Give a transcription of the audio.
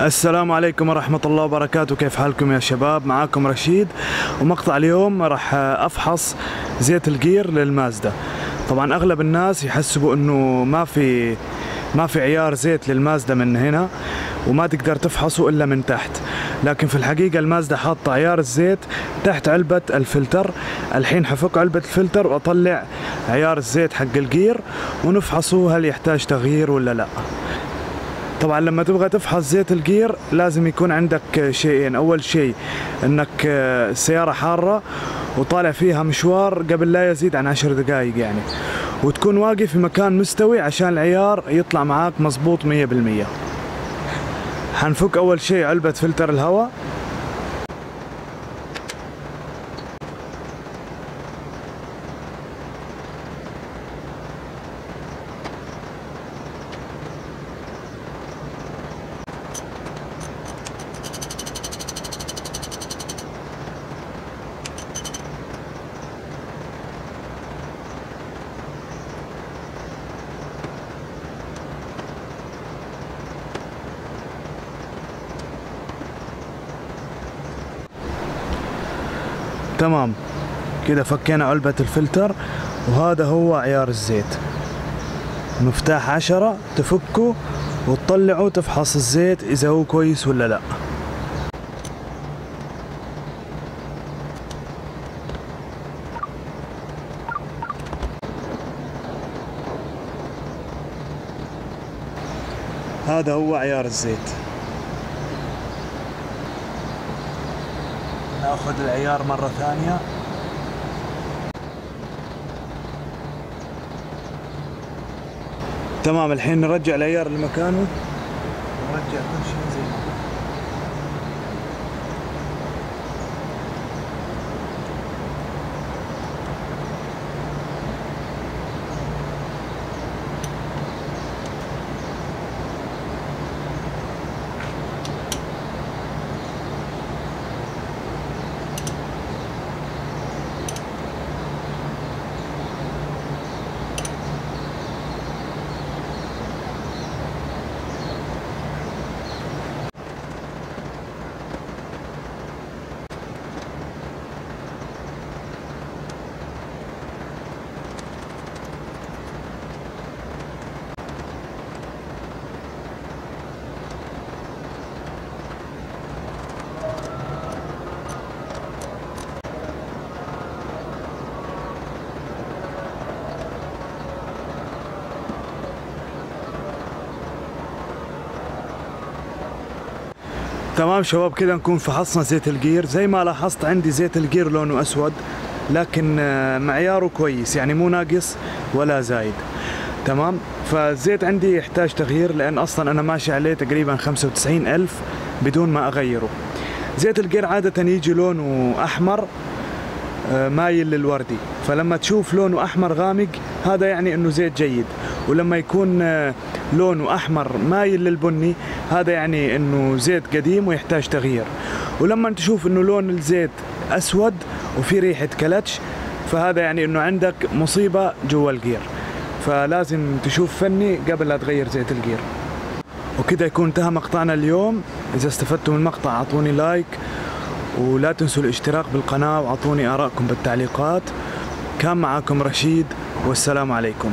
السلام عليكم ورحمة الله وبركاته. كيف حالكم يا شباب؟ معاكم رشيد. ومقطع اليوم راح أفحص زيت الجير للمازدا. طبعا أغلب الناس يحسبوا أنه ما في ما في عيار زيت للمازدا من هنا وما تقدر تفحصه إلا من تحت. لكن في الحقيقة المازدا حاطة عيار الزيت تحت علبة الفلتر. الحين حفك علبة الفلتر وأطلع عيار الزيت حق الجير ونفحصه هل يحتاج تغيير ولا لا. طبعا لما تبغى تفحص زيت الجير لازم يكون عندك شيئين. أول شيء إنك السيارة حارة وطالع فيها مشوار قبل لا يزيد عن عشر دقائق يعني. وتكون واقف في مكان مستوي عشان العيار يطلع معاك مظبوط مية بالمية. حنفك أول شيء علبة فلتر الهواء. تمام. كده فكينا علبة الفلتر وهذا هو عيار الزيت. مفتاح عشرة تفكه وتطلعه تفحص الزيت إذا هو كويس ولا لأ. هذا هو عيار الزيت. ناخذ العيار مرة ثانية. تمام الحين نرجع العيار لمكانه. نرجع كل شيء. تمام شباب كده نكون فحصنا زيت ال gear. زي ما لاحظت عندي زيت ال gear لونه أسود لكن آه، معياره كويس يعني مو ناقص ولا زايد. تمام؟ فالزيت عندي يحتاج تغيير لأن أصلا أنا ماشي عليه تقريبا 95 ألف بدون ما أغيره. زيت ال gear عادة يجي لونه أحمر آه، مايل للوردي. فلما تشوف لونه أحمر غامق هذا يعني إنه زيت جيد. ولما يكون آه، لونه أحمر مايل للبني. هذا يعني إنه زيت قديم ويحتاج تغيير. ولما تشوف إنه لون الزيت أسود وفي ريحة كلتش فهذا يعني إنه عندك مصيبة جوا ال gear. فلازم تشوف فني قبل لا تغير زيت ال gear. وكذا يكون انتهى مقطعنا اليوم. إذا استفدتوا من المقطع أعطوني like. ولا تنسوا الاشتراك بالقناة وأعطوني آرائكم بالتعليقات. كان معاكم رشيد والسلام عليكم.